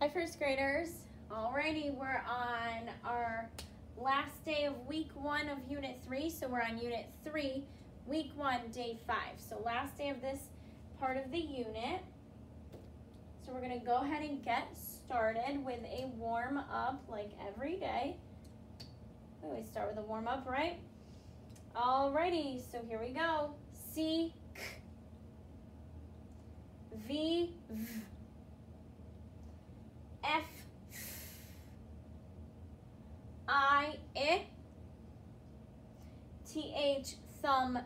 Hi, first graders. Alrighty, we're on our last day of week one of unit three. So we're on unit three, week one, day five. So last day of this part of the unit. So we're gonna go ahead and get started with a warm up like every day. We always start with a warm up, right? Alrighty, so here we go. C, K, V, V. F I I T H thumb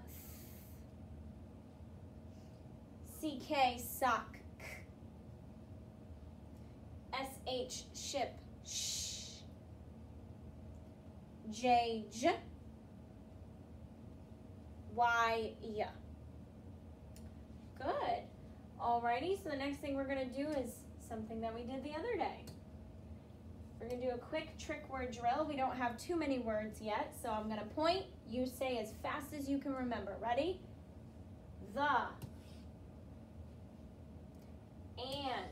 C K sock S H ship sh J j Y y Good. Alrighty, so the next thing we're gonna do is something that we did the other day. We're gonna do a quick trick word drill. We don't have too many words yet, so I'm gonna point. You say as fast as you can remember. Ready? The. And.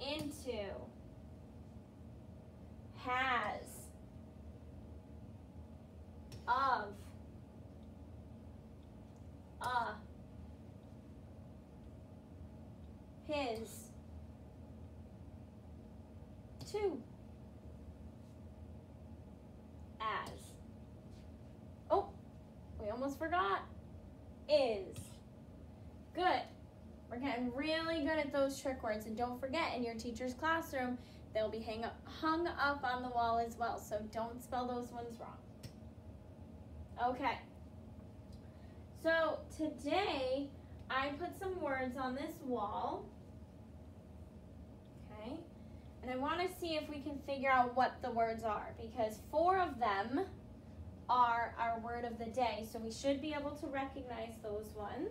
Into. Has. Of. Uh. his, to, as. Oh, we almost forgot. Is. Good. We're getting really good at those trick words. And don't forget, in your teacher's classroom, they'll be hang up, hung up on the wall as well. So don't spell those ones wrong. Okay. So today, I put some words on this wall. And I want to see if we can figure out what the words are because four of them are our word of the day. So we should be able to recognize those ones.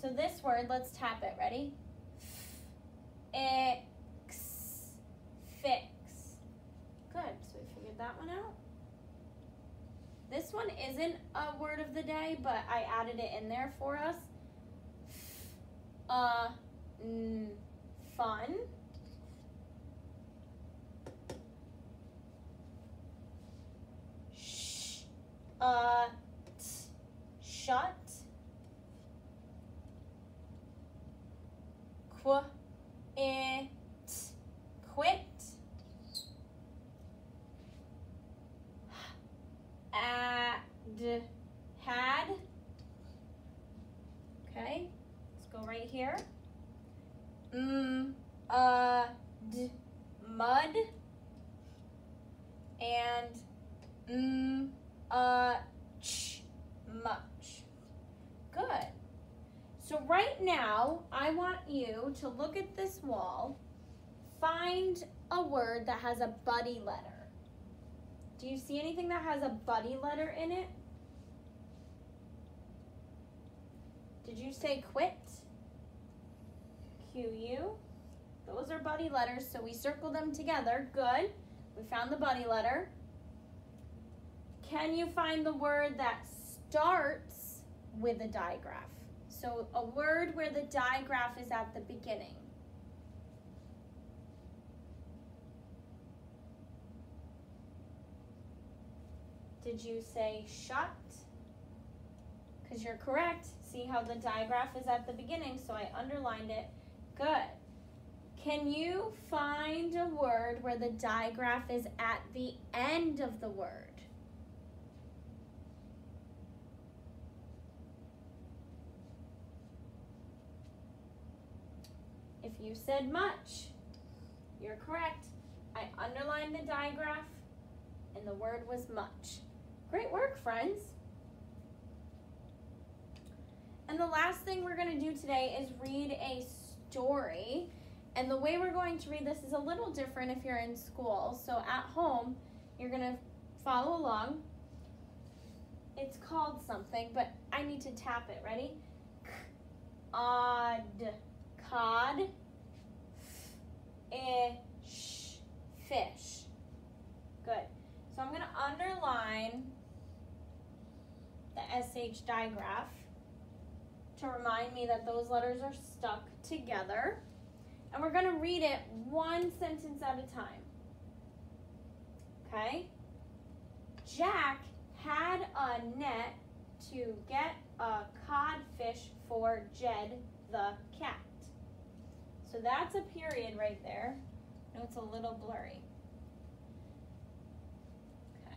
So this word, let's tap it. Ready? X, fix. Good. So we figured that one out. This one isn't a word of the day, but I added it in there for us. Uh, mm, fun. Sh, uh, shut. Qu, it, quit. Ad, had. Okay, let's go right here. Mm, uh, d, mud. And mm, uh, ch, much. Good. So right now, I want you to look at this wall, find a word that has a buddy letter. Do you see anything that has a buddy letter in it? Did you say quit? Q-U. Those are buddy letters, so we circle them together. Good. We found the buddy letter. Can you find the word that starts with a digraph? So a word where the digraph is at the beginning. Did you say shut? Because you're correct. See how the digraph is at the beginning, so I underlined it. Good. Can you find a word where the digraph is at the end of the word? If you said much, you're correct. I underlined the digraph and the word was much. Great work, friends. And the last thing we're going to do today is read a story. And the way we're going to read this is a little different if you're in school. So at home, you're going to follow along. It's called something, but I need to tap it. Ready? Odd, cod, ish, fish. Good. So I'm going to underline the SH digraph. To remind me that those letters are stuck together. And we're going to read it one sentence at a time. Okay? Jack had a net to get a codfish for Jed the cat. So that's a period right there. No, it's a little blurry. Okay.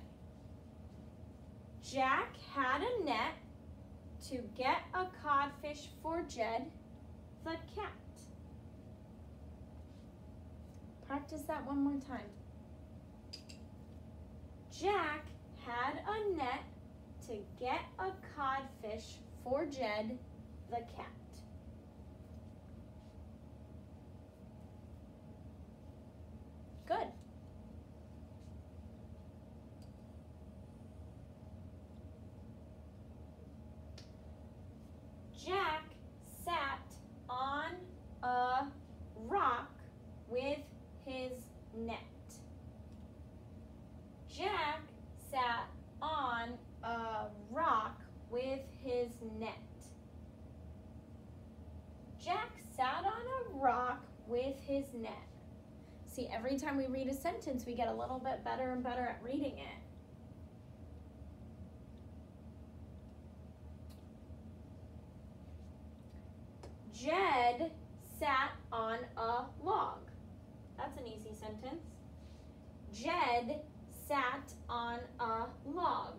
Jack had a net to get a codfish for Jed the cat. Practice that one more time. Jack had a net to get a codfish for Jed the cat. Good. Jack sat on a rock with his net. Jack sat on a rock with his net. Jack sat on a rock with his net. See, every time we read a sentence, we get a little bit better and better at reading it. Jed sat on a log. That's an easy sentence. Jed sat on a log.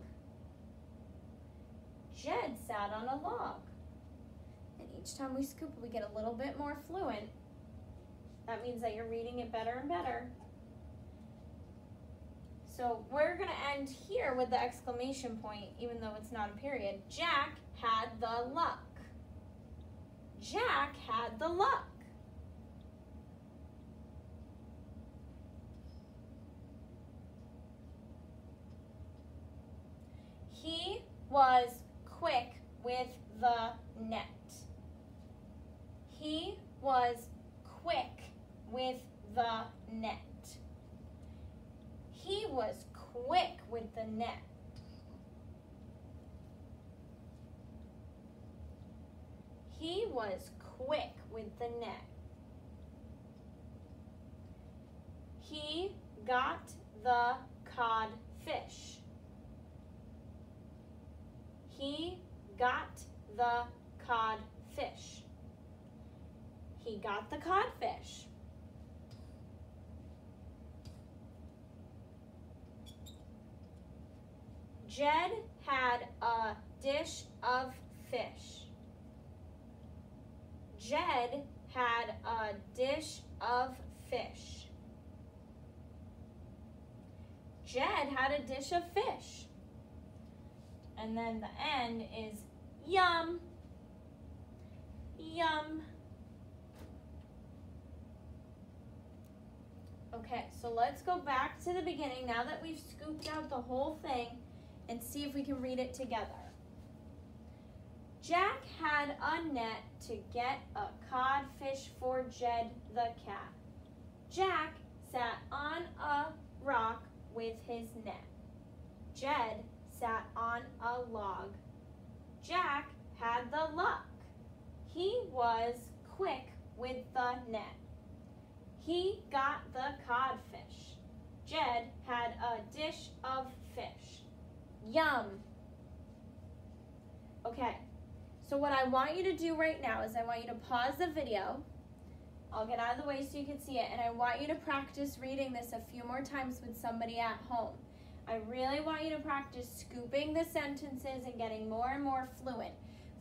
Jed sat on a log. And each time we scoop, we get a little bit more fluent. That means that you're reading it better and better. So we're going to end here with the exclamation point, even though it's not a period. Jack had the luck. Jack had the luck. He was quick with the net. He was quick with the net. He was quick with the net. He was quick with the net. He got the codfish. He got the codfish. He got the codfish. Jed had a dish of fish. Jed had a dish of fish. Jed had a dish of fish. And then the end is yum. Yum. Okay, so let's go back to the beginning now that we've scooped out the whole thing and see if we can read it together. Jack had a net to get a codfish for Jed the cat. Jack sat on a rock with his net. Jed sat on a log. Jack had the luck. He was quick with the net. He got the codfish. Jed had a dish of fish. Yum. Okay, so what I want you to do right now is I want you to pause the video. I'll get out of the way so you can see it, and I want you to practice reading this a few more times with somebody at home. I really want you to practice scooping the sentences and getting more and more fluent.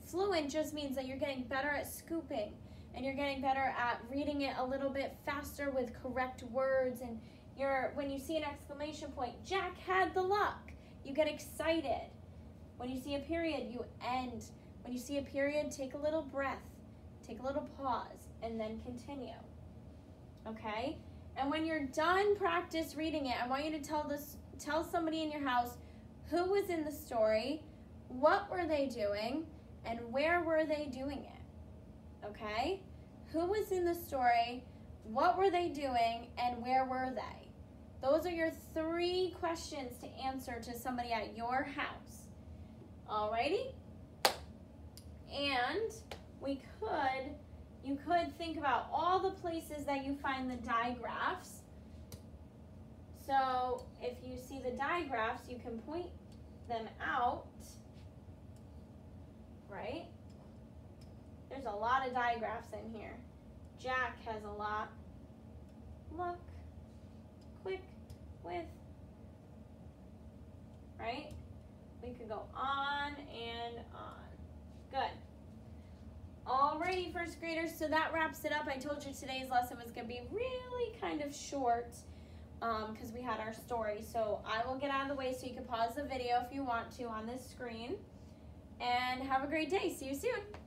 Fluent just means that you're getting better at scooping and you're getting better at reading it a little bit faster with correct words and you're when you see an exclamation point, Jack had the luck. You get excited. When you see a period, you end. When you see a period, take a little breath, take a little pause, and then continue. Okay? And when you're done practice reading it, I want you to tell this tell somebody in your house who was in the story, what were they doing, and where were they doing it. Okay? Who was in the story, what were they doing, and where were they? Those are your three questions to answer to somebody at your house. Alrighty? and we could, you could think about all the places that you find the digraphs. So if you see the digraphs, you can point them out, right? There's a lot of digraphs in here. Jack has a lot. Look, quick, with, right? We could go on and on. Good. Alrighty, first graders, so that wraps it up. I told you today's lesson was going to be really kind of short because um, we had our story. So I will get out of the way so you can pause the video if you want to on this screen. And have a great day. See you soon.